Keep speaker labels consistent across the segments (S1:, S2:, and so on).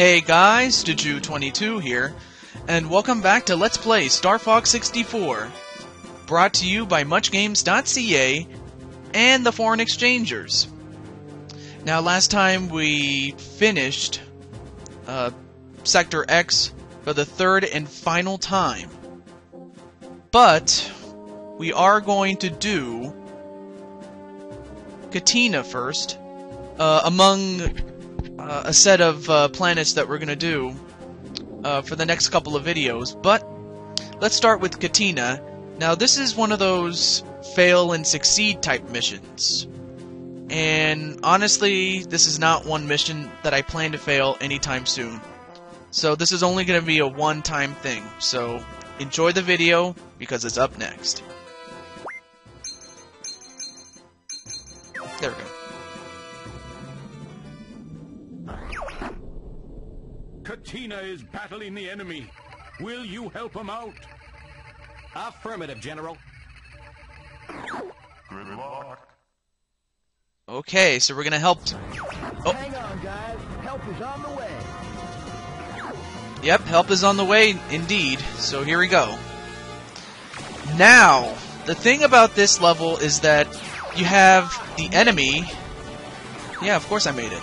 S1: Hey guys, TehJew22 here, and welcome back to Let's Play Star Fox 64, brought to you by MuchGames.ca and the Foreign Exchangers. Now, last time we finished uh, Sector X for the third and final time, but we are going to do Katina first, uh, among uh, a set of uh, planets that we're going to do uh, for the next couple of videos. But let's start with Katina. Now, this is one of those fail and succeed type missions. And honestly, this is not one mission that I plan to fail anytime soon. So this is only going to be a one-time thing. So enjoy the video, because it's up next.
S2: Battling the enemy. Will you help him out?
S3: Affirmative, General.
S4: Good luck.
S1: Okay, so we're gonna help. Oh.
S5: Hang on, guys. Help is on the way.
S1: Yep, help is on the way, indeed. So here we go. Now, the thing about this level is that you have the enemy. Yeah, of course I made it.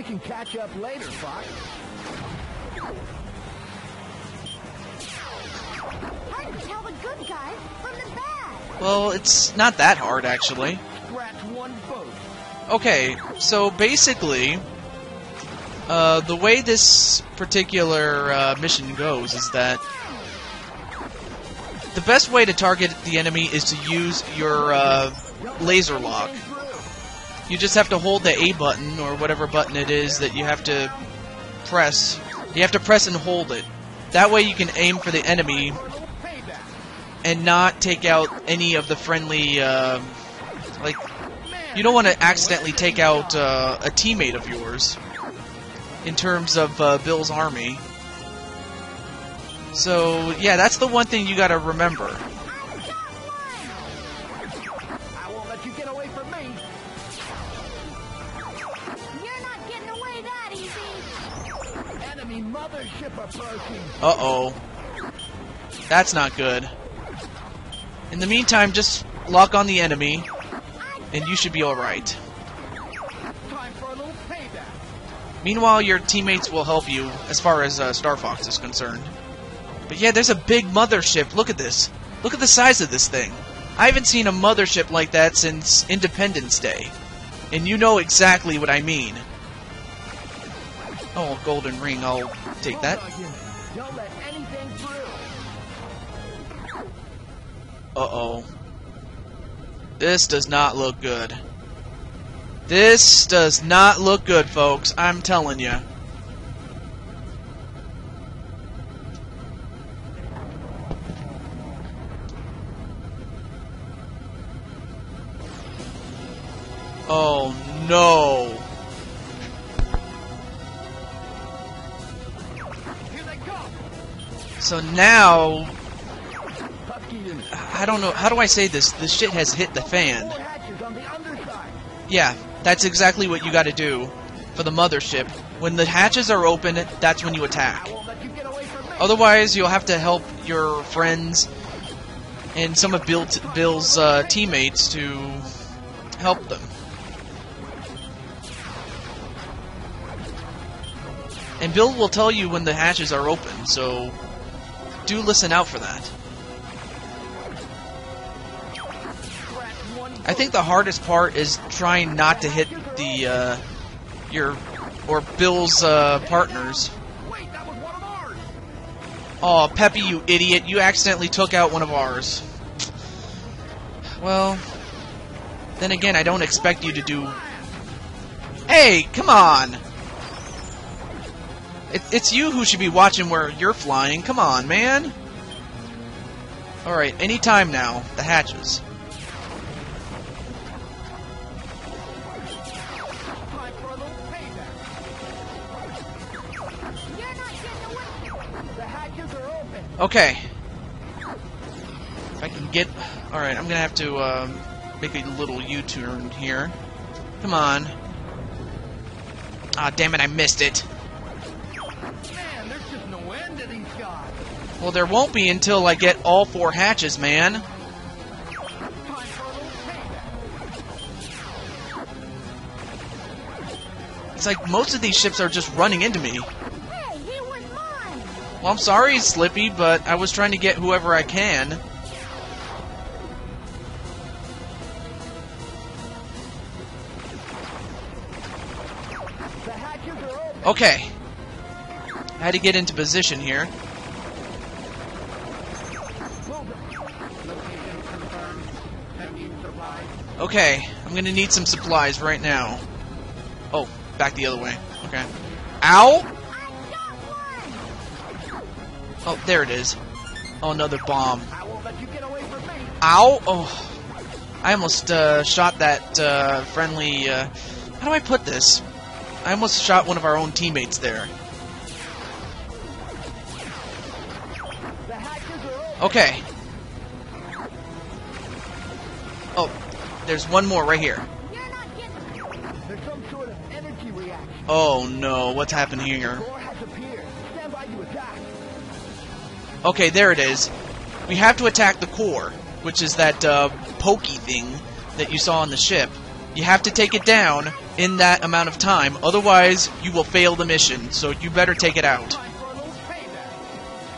S5: We can catch up later, Fox.
S6: Hard to tell the good guys from the bad.
S1: Well, it's not that hard, actually.
S5: Scratch one boat.
S1: Okay, so basically, uh, the way this particular uh, mission goes is that the best way to target the enemy is to use your uh, laser lock. You just have to hold the A button or whatever button it is that you have to press. You have to press and hold it. That way you can aim for the enemy and not take out any of the friendly, uh, like, you don't want to accidentally take out uh, a teammate of yours in terms of uh, Bill's army. So, yeah, that's the one thing you gotta remember.
S5: Enemy mothership approaching.
S1: Uh oh. That's not good. In the meantime, just lock on the enemy, and you should be alright.
S5: Time for a little payback.
S1: Meanwhile, your teammates will help you as far as uh, Star Fox is concerned. But yeah, there's a big mothership. Look at this. Look at the size of this thing. I haven't seen a mothership like that since Independence Day. And you know exactly what I mean. Oh, golden ring. I'll take that. Uh-oh. This does not look good. This does not look good, folks. I'm telling you. Oh no. So now, I don't know, how do I say this? This shit has hit the fan. Yeah, that's exactly what you gotta do for the mothership. When the hatches are open, that's when you attack. Otherwise, you'll have to help your friends and some of Bill Bill's uh, teammates to help them. And Bill will tell you when the hatches are open, so do listen out for that. I think the hardest part is trying not to hit the uh, your or Bill's uh, partners. Oh, Peppy, you idiot! You accidentally took out one of ours. Well, then again, I don't expect you to do. Hey, come on! It, it's you who should be watching where you're flying. Come on, man. All right, any time now. The hatches. Okay. If I can get. Alright, I'm gonna have to um, make a little U-turn here. Come on. Ah, damn it, I missed it. Well, there won't be until I get all four hatches, man. It's like most of these ships are just running into me. Well, I'm sorry, Slippy, but I was trying to get whoever I can. Okay. I had to get into position here. Okay, I'm gonna need some supplies right now. Oh, back the other way. Okay. Ow! Oh, there it is. Oh, another bomb. Ow! Oh. I almost uh, shot that uh, friendly. Uh, how do I put this? I almost shot one of our own teammates there. Okay. There's one more right here. Oh no, what's happened here? Okay, there it is. We have to attack the core, which is that uh, pokey thing that you saw on the ship. You have to take it down in that amount of time, otherwise you will fail the mission, so you better take it out.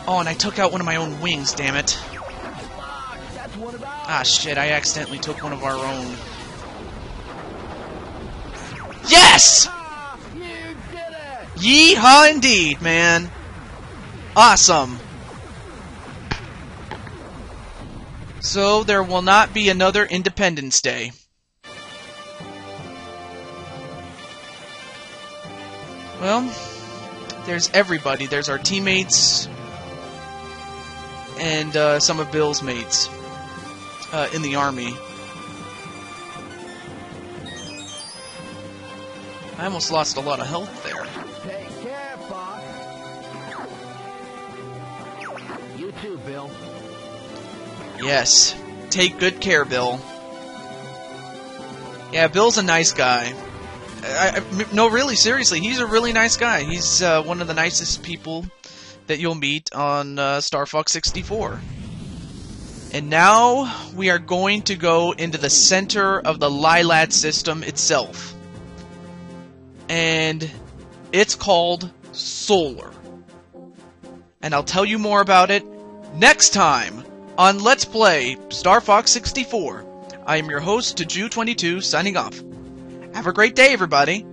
S1: Oh, and I took out one of my own wings, damn it. Ah, shit, I accidentally took one of our own. Yes! Yeehaw indeed, man. Awesome. So there will not be another Independence Day. Well, there's everybody. There's our teammates and uh, some of Bill's mates uh, in the army. I almost lost a lot of health there.
S5: Take care, Fox. You too, Bill.
S1: Yes. Take good care, Bill. Yeah, Bill's a nice guy. I, I- no, really, seriously, he's a really nice guy. He's uh, one of the nicest people that you'll meet on uh, Star Fox 64. And now we are going to go into the center of the Lylat system itself. And it's called Solar. And I'll tell you more about it next time on Let's Play Star Fox 64. I am your host, Ju22, signing off. Have a great day, everybody.